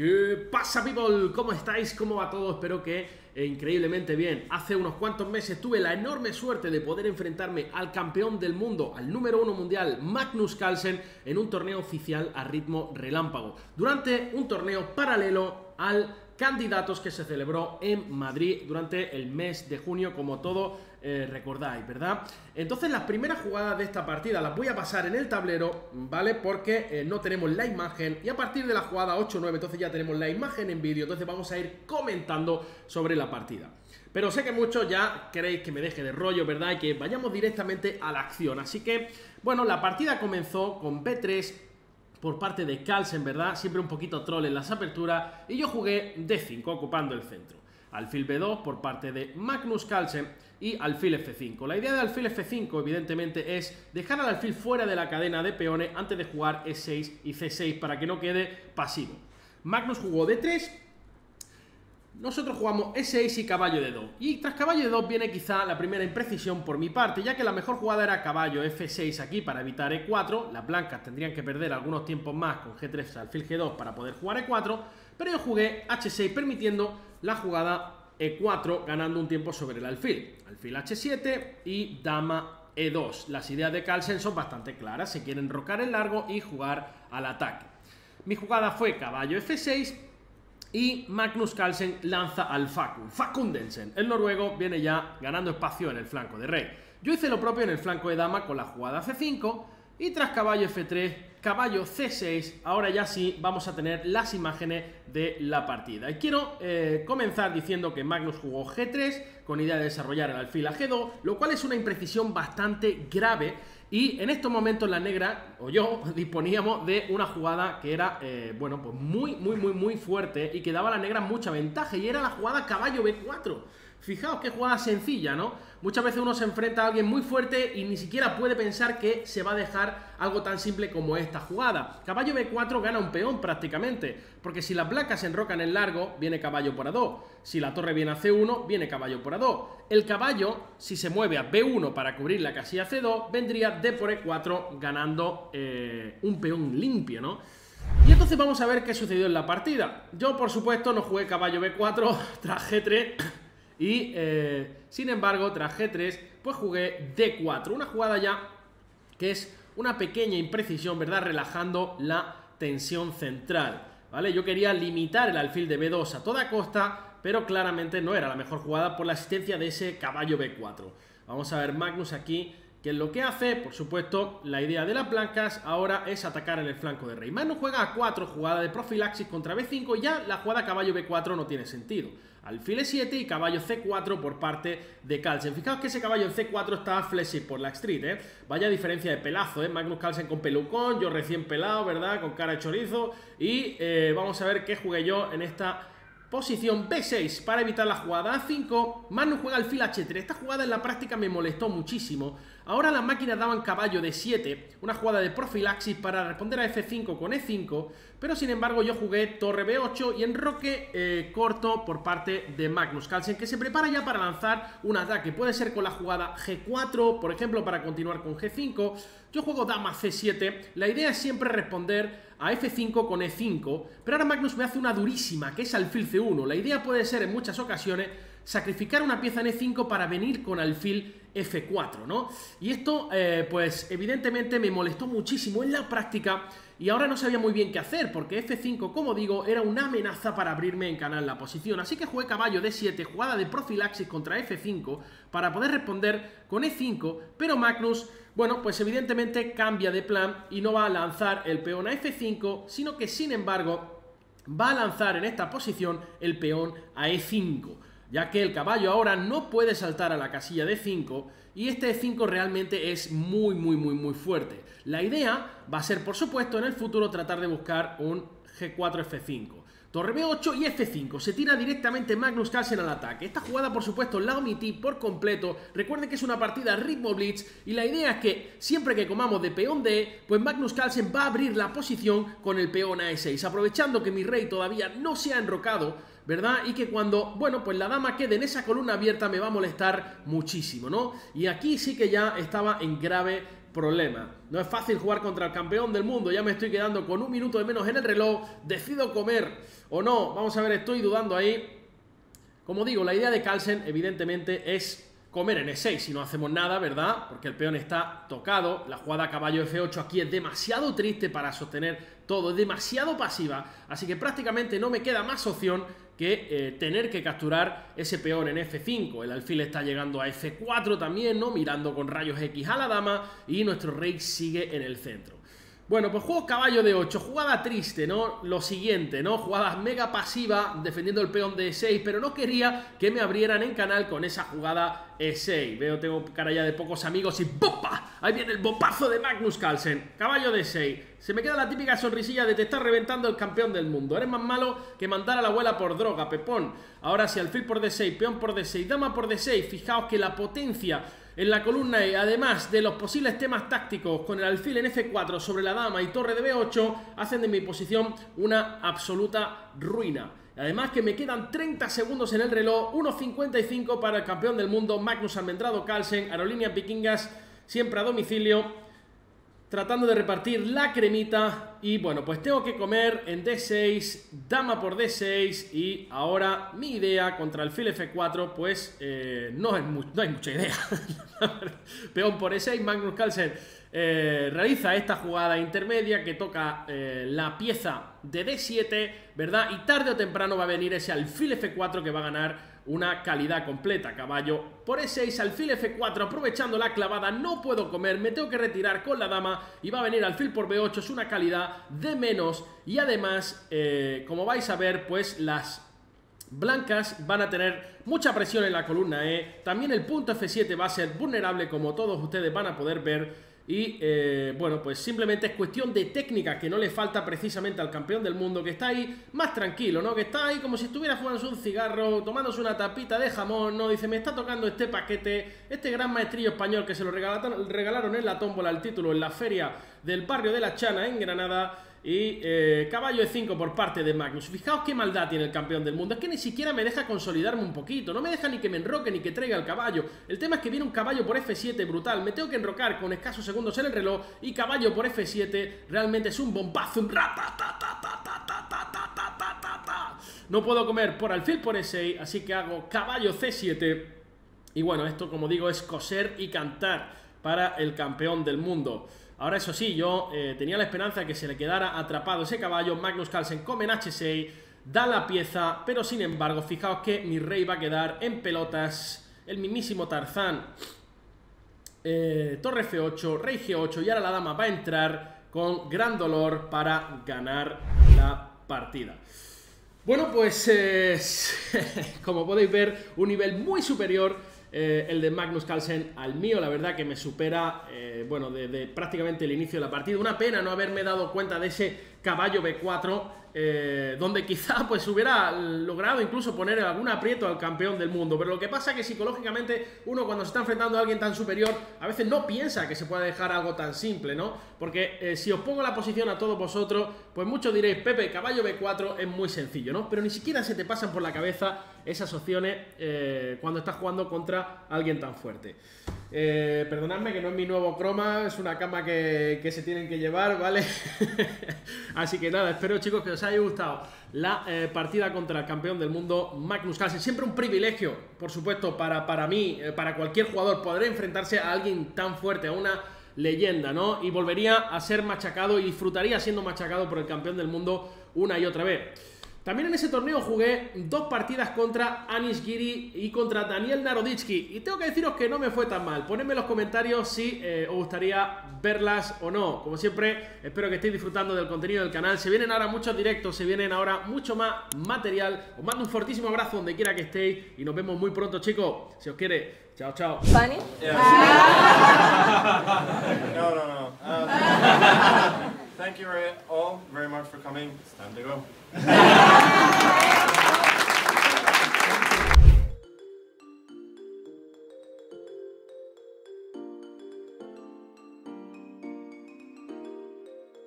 ¿Qué pasa, people? ¿Cómo estáis? ¿Cómo va todo? Espero que eh, increíblemente bien. Hace unos cuantos meses tuve la enorme suerte de poder enfrentarme al campeón del mundo, al número uno mundial, Magnus Carlsen, en un torneo oficial a ritmo relámpago. Durante un torneo paralelo al candidatos que se celebró en Madrid durante el mes de junio, como todo eh, recordáis, ¿verdad? Entonces las primeras jugadas de esta partida las voy a pasar en el tablero, ¿vale? Porque eh, no tenemos la imagen y a partir de la jugada 8-9 entonces ya tenemos la imagen en vídeo, entonces vamos a ir comentando sobre la partida. Pero sé que muchos ya queréis que me deje de rollo, ¿verdad? Y que vayamos directamente a la acción. Así que, bueno, la partida comenzó con B3 por parte de Carlsen, ¿verdad? Siempre un poquito troll en las aperturas. Y yo jugué D5 ocupando el centro. Alfil B2 por parte de Magnus Carlsen y alfil F5. La idea de alfil F5 evidentemente es dejar al alfil fuera de la cadena de peones antes de jugar E6 y C6 para que no quede pasivo. Magnus jugó D3, nosotros jugamos E6 y caballo de 2. Y tras caballo de 2 viene quizá la primera imprecisión por mi parte, ya que la mejor jugada era caballo F6 aquí para evitar E4. Las blancas tendrían que perder algunos tiempos más con G3 alfil G2 para poder jugar E4. Pero yo jugué H6 permitiendo la jugada E4 ganando un tiempo sobre el alfil. Alfil H7 y dama E2. Las ideas de Carlsen son bastante claras. Se quieren enrocar el largo y jugar al ataque. Mi jugada fue caballo F6 y Magnus Carlsen lanza al Fakun, Fakundensen. El noruego viene ya ganando espacio en el flanco de rey. Yo hice lo propio en el flanco de dama con la jugada C5 y tras caballo F3, caballo C6, ahora ya sí vamos a tener las imágenes de la partida. Y quiero eh, comenzar diciendo que Magnus jugó G3 con idea de desarrollar el alfil a G2, lo cual es una imprecisión bastante grave y en estos momentos la negra, o yo, disponíamos de una jugada que era, eh, bueno, pues muy, muy, muy, muy fuerte y que daba a la negra mucha ventaja. Y era la jugada caballo B4. Fijaos qué jugada sencilla, ¿no? Muchas veces uno se enfrenta a alguien muy fuerte y ni siquiera puede pensar que se va a dejar algo tan simple como esta jugada. Caballo B4 gana un peón prácticamente, porque si las blancas se enrocan en largo, viene caballo por A2. Si la torre viene a C1, viene caballo por A2. El caballo, si se mueve a B1 para cubrir la casilla C2, vendría D por E4 ganando eh, un peón limpio, ¿no? Y entonces vamos a ver qué sucedió en la partida. Yo, por supuesto, no jugué caballo B4 tras G3 y, eh, sin embargo, tras G3, pues jugué D4. Una jugada ya que es una pequeña imprecisión, ¿verdad? Relajando la tensión central, ¿vale? Yo quería limitar el alfil de B2 a toda costa, pero claramente no era la mejor jugada por la existencia de ese caballo B4. Vamos a ver Magnus aquí que lo que hace, por supuesto, la idea de las blancas ahora es atacar en el flanco de rey. Magnus juega a 4, jugada de profilaxis contra B5 y ya la jugada caballo B4 no tiene sentido. Alfil E7 y caballo C4 por parte de Carlsen. Fijaos que ese caballo en C4 está flexible por la street, ¿eh? Vaya diferencia de pelazo, ¿eh? Magnus Carlsen con pelucón, yo recién pelado, ¿verdad? Con cara de chorizo. Y eh, vamos a ver qué jugué yo en esta Posición B6 para evitar la jugada A5. Manu juega alfil H3. Esta jugada en la práctica me molestó muchísimo. Ahora las máquinas daban caballo de 7. Una jugada de profilaxis para responder a F5 con E5. Pero sin embargo yo jugué torre B8 y enroque eh, corto por parte de Magnus Carlsen. Que se prepara ya para lanzar un ataque. Puede ser con la jugada G4, por ejemplo, para continuar con G5. Yo juego dama C7. La idea es siempre responder a F5 con E5, pero ahora Magnus me hace una durísima, que es alfil C1. La idea puede ser en muchas ocasiones sacrificar una pieza en E5 para venir con alfil F4, ¿no? Y esto, eh, pues evidentemente me molestó muchísimo en la práctica y ahora no sabía muy bien qué hacer, porque F5, como digo, era una amenaza para abrirme en canal la posición. Así que jugué caballo D7, jugada de profilaxis contra F5, para poder responder con E5, pero Magnus, bueno, pues evidentemente cambia de plan y no va a lanzar el peón a F5, sino que sin embargo va a lanzar en esta posición el peón a E5 ya que el caballo ahora no puede saltar a la casilla de 5 y este 5 realmente es muy muy muy muy fuerte. La idea va a ser por supuesto en el futuro tratar de buscar un G4 F5. Torre B8 y F5. Se tira directamente Magnus Carlsen al ataque. Esta jugada, por supuesto, la omití por completo. Recuerden que es una partida ritmo blitz y la idea es que siempre que comamos de peón D, pues Magnus Carlsen va a abrir la posición con el peón a E6. Aprovechando que mi rey todavía no se ha enrocado, ¿verdad? Y que cuando, bueno, pues la dama quede en esa columna abierta me va a molestar muchísimo, ¿no? Y aquí sí que ya estaba en grave problema. No es fácil jugar contra el campeón del mundo, ya me estoy quedando con un minuto de menos en el reloj, decido comer o no, vamos a ver, estoy dudando ahí. Como digo, la idea de Carlsen evidentemente es comer en E6 si no hacemos nada, ¿verdad? Porque el peón está tocado, la jugada caballo F8 aquí es demasiado triste para sostener todo, es demasiado pasiva, así que prácticamente no me queda más opción que eh, tener que capturar ese peón en F5. El alfil está llegando a F4 también, ¿no? Mirando con rayos X a la dama y nuestro rey sigue en el centro. Bueno, pues juego caballo de 8, jugada triste, ¿no? Lo siguiente, ¿no? Jugada mega pasiva defendiendo el peón de E6, pero no quería que me abrieran en canal con esa jugada E6. Veo, tengo cara ya de pocos amigos y ¡bopa! Ahí viene el bopazo de Magnus Carlsen. Caballo de 6. Se me queda la típica sonrisilla de te estar reventando el campeón del mundo. Eres más malo que mandar a la abuela por droga, Pepón. Ahora sí, alfil por D6, peón por D6, dama por D6. Fijaos que la potencia en la columna E, además de los posibles temas tácticos con el alfil en F4 sobre la dama y torre de B8, hacen de mi posición una absoluta ruina. Además que me quedan 30 segundos en el reloj, 1.55 para el campeón del mundo Magnus Almendrado Carlsen, aerolíneas vikingas, siempre a domicilio tratando de repartir la cremita y bueno, pues tengo que comer en D6, dama por D6 y ahora mi idea contra el fil F4 pues eh, no, hay no hay mucha idea. Peón por E6, Magnus Carlsen eh, realiza esta jugada intermedia que toca eh, la pieza de D7, ¿verdad? Y tarde o temprano va a venir ese alfil F4 que va a ganar una calidad completa. Caballo por E6, alfil F4, aprovechando la clavada, no puedo comer, me tengo que retirar con la dama y va a venir alfil por B8, es una calidad de menos y además, eh, como vais a ver, pues las blancas van a tener mucha presión en la columna E, también el punto F7 va a ser vulnerable como todos ustedes van a poder ver y eh, bueno, pues simplemente es cuestión de técnica que no le falta precisamente al campeón del mundo, que está ahí más tranquilo, ¿no? Que está ahí como si estuviera fumándose un cigarro, tomándose una tapita de jamón, ¿no? Dice, me está tocando este paquete, este gran maestrillo español que se lo regalaron, en la tómbola el título en la feria del barrio de La Chana en Granada y eh, caballo de 5 por parte de Magnus. Fijaos qué maldad tiene el campeón del mundo. Es que ni siquiera me deja consolidarme un poquito. No me deja ni que me enroque ni que traiga el caballo. El tema es que viene un caballo por F7 brutal. Me tengo que enrocar con escasos segundos en el reloj. Y caballo por F7 realmente es un bombazo. No puedo comer por alfil por E6. Así que hago caballo C7. Y bueno, esto como digo es coser y cantar para el campeón del mundo. Ahora, eso sí, yo eh, tenía la esperanza de que se le quedara atrapado ese caballo. Magnus Carlsen come en H6, da la pieza, pero sin embargo, fijaos que mi rey va a quedar en pelotas. El mismísimo Tarzán. Eh, torre F8, rey G8 y ahora la dama va a entrar con gran dolor para ganar la partida. Bueno, pues eh, como podéis ver, un nivel muy superior eh, el de Magnus Carlsen al mío, la verdad que me supera, eh, bueno, desde prácticamente el inicio de la partida. Una pena no haberme dado cuenta de ese caballo B4 eh, donde quizá pues hubiera logrado incluso poner algún aprieto al campeón del mundo. Pero lo que pasa es que psicológicamente uno cuando se está enfrentando a alguien tan superior a veces no piensa que se pueda dejar algo tan simple, ¿no? Porque eh, si os pongo la posición a todos vosotros, pues muchos diréis, Pepe, caballo B4 es muy sencillo, ¿no? Pero ni siquiera se te pasan por la cabeza esas opciones eh, cuando estás jugando contra alguien tan fuerte. Eh, perdonadme que no es mi nuevo croma, es una cama que, se tienen que llevar, ¿vale? Así que nada, espero chicos que os haya gustado la eh, partida contra el campeón del mundo, Magnus Carlsen. Siempre un privilegio, por supuesto, para, para mí, eh, para cualquier jugador, poder enfrentarse a alguien tan fuerte, a una leyenda, ¿no? Y volvería a ser machacado y disfrutaría siendo machacado por el campeón del mundo una y otra vez. También en ese torneo jugué dos partidas contra Anis Giri y contra Daniel Naroditsky. Y tengo que deciros que no me fue tan mal. Ponedme en los comentarios si eh, os gustaría verlas o no. Como siempre, espero que estéis disfrutando del contenido del canal. Se vienen ahora muchos directos, se vienen ahora mucho más material. Os mando un fortísimo abrazo donde quiera que estéis. Y nos vemos muy pronto, chicos. Si os quiere. Chao, chao. Funny? no, no, no. Um, thank you all very much for coming. It's time to go.